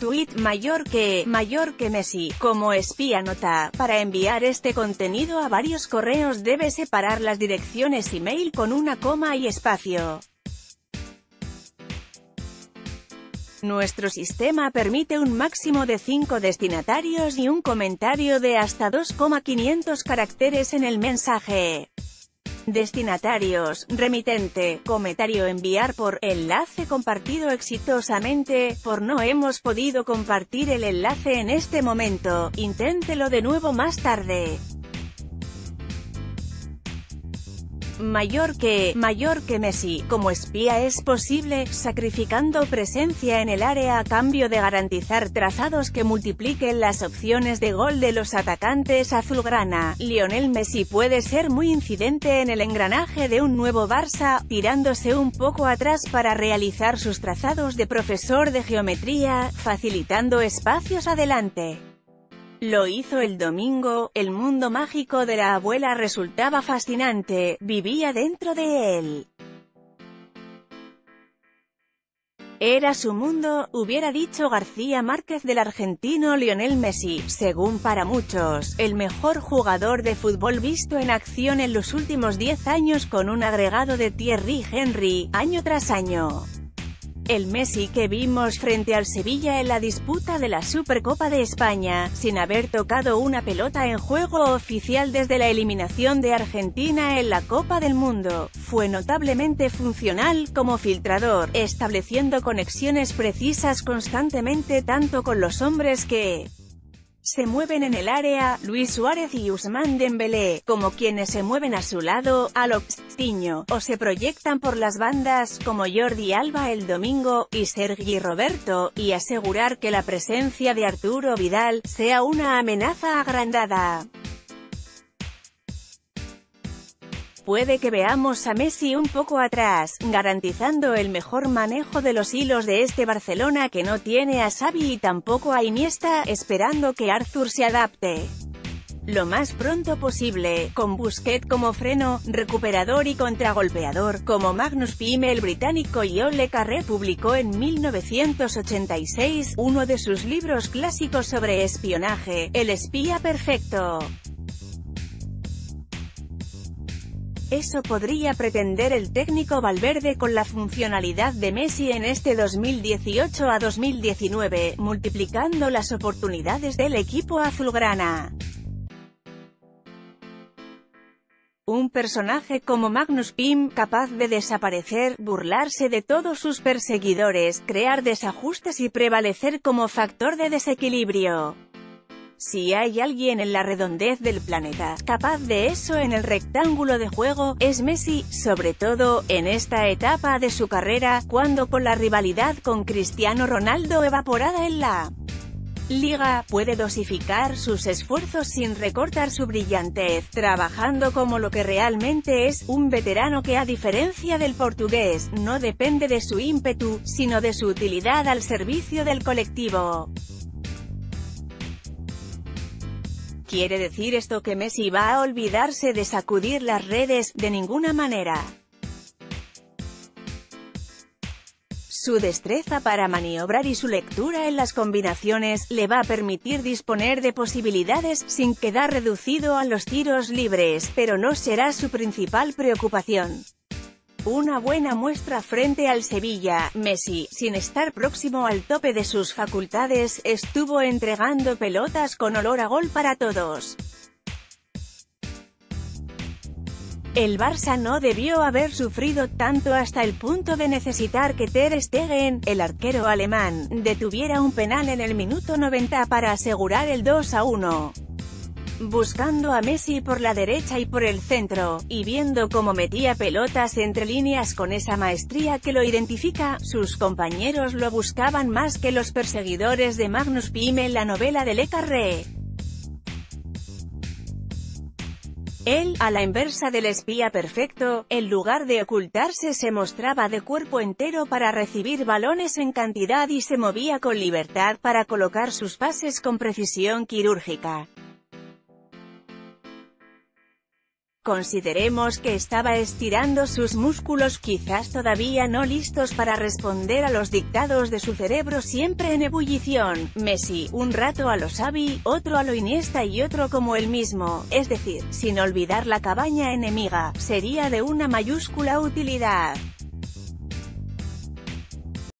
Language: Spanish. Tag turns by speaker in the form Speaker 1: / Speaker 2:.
Speaker 1: Tweet mayor que, mayor que Messi, como espía nota, para enviar este contenido a varios correos debe separar las direcciones email con una coma y espacio. Nuestro sistema permite un máximo de 5 destinatarios y un comentario de hasta 2,500 caracteres en el mensaje. Destinatarios, remitente, comentario enviar por, enlace compartido exitosamente, por no hemos podido compartir el enlace en este momento, inténtelo de nuevo más tarde. Mayor que, mayor que Messi, como espía es posible, sacrificando presencia en el área a cambio de garantizar trazados que multipliquen las opciones de gol de los atacantes azulgrana. Lionel Messi puede ser muy incidente en el engranaje de un nuevo Barça, tirándose un poco atrás para realizar sus trazados de profesor de geometría, facilitando espacios adelante. Lo hizo el domingo, el mundo mágico de la abuela resultaba fascinante, vivía dentro de él. Era su mundo, hubiera dicho García Márquez del argentino Lionel Messi, según para muchos, el mejor jugador de fútbol visto en acción en los últimos 10 años con un agregado de Thierry Henry, año tras año. El Messi que vimos frente al Sevilla en la disputa de la Supercopa de España, sin haber tocado una pelota en juego oficial desde la eliminación de Argentina en la Copa del Mundo, fue notablemente funcional como filtrador, estableciendo conexiones precisas constantemente tanto con los hombres que se mueven en el área, Luis Suárez y Usman Dembélé, como quienes se mueven a su lado, a lo o se proyectan por las bandas, como Jordi Alba el domingo, y Sergi Roberto, y asegurar que la presencia de Arturo Vidal, sea una amenaza agrandada. Puede que veamos a Messi un poco atrás, garantizando el mejor manejo de los hilos de este Barcelona que no tiene a Xavi y tampoco a Iniesta, esperando que Arthur se adapte lo más pronto posible, con Busquets como freno, recuperador y contragolpeador, como Magnus Pime el británico y Ole Carré publicó en 1986, uno de sus libros clásicos sobre espionaje, El espía perfecto. Eso podría pretender el técnico Valverde con la funcionalidad de Messi en este 2018 a 2019, multiplicando las oportunidades del equipo azulgrana. Un personaje como Magnus Pim, capaz de desaparecer, burlarse de todos sus perseguidores, crear desajustes y prevalecer como factor de desequilibrio. Si hay alguien en la redondez del planeta, capaz de eso en el rectángulo de juego, es Messi, sobre todo, en esta etapa de su carrera, cuando con la rivalidad con Cristiano Ronaldo evaporada en la Liga, puede dosificar sus esfuerzos sin recortar su brillantez, trabajando como lo que realmente es, un veterano que a diferencia del portugués, no depende de su ímpetu, sino de su utilidad al servicio del colectivo. ¿Quiere decir esto que Messi va a olvidarse de sacudir las redes? De ninguna manera. Su destreza para maniobrar y su lectura en las combinaciones, le va a permitir disponer de posibilidades, sin quedar reducido a los tiros libres, pero no será su principal preocupación. Una buena muestra frente al Sevilla, Messi, sin estar próximo al tope de sus facultades, estuvo entregando pelotas con olor a gol para todos. El Barça no debió haber sufrido tanto hasta el punto de necesitar que Ter Stegen, el arquero alemán, detuviera un penal en el minuto 90 para asegurar el 2 a 1 buscando a Messi por la derecha y por el centro, y viendo cómo metía pelotas entre líneas con esa maestría que lo identifica, sus compañeros lo buscaban más que los perseguidores de Magnus Pime en la novela de Le Carré. Él, a la inversa del espía perfecto, en lugar de ocultarse se mostraba de cuerpo entero para recibir balones en cantidad y se movía con libertad para colocar sus pases con precisión quirúrgica. Consideremos que estaba estirando sus músculos quizás todavía no listos para responder a los dictados de su cerebro siempre en ebullición. Messi, un rato a lo Xavi, otro a lo Iniesta y otro como él mismo, es decir, sin olvidar la cabaña enemiga, sería de una mayúscula utilidad.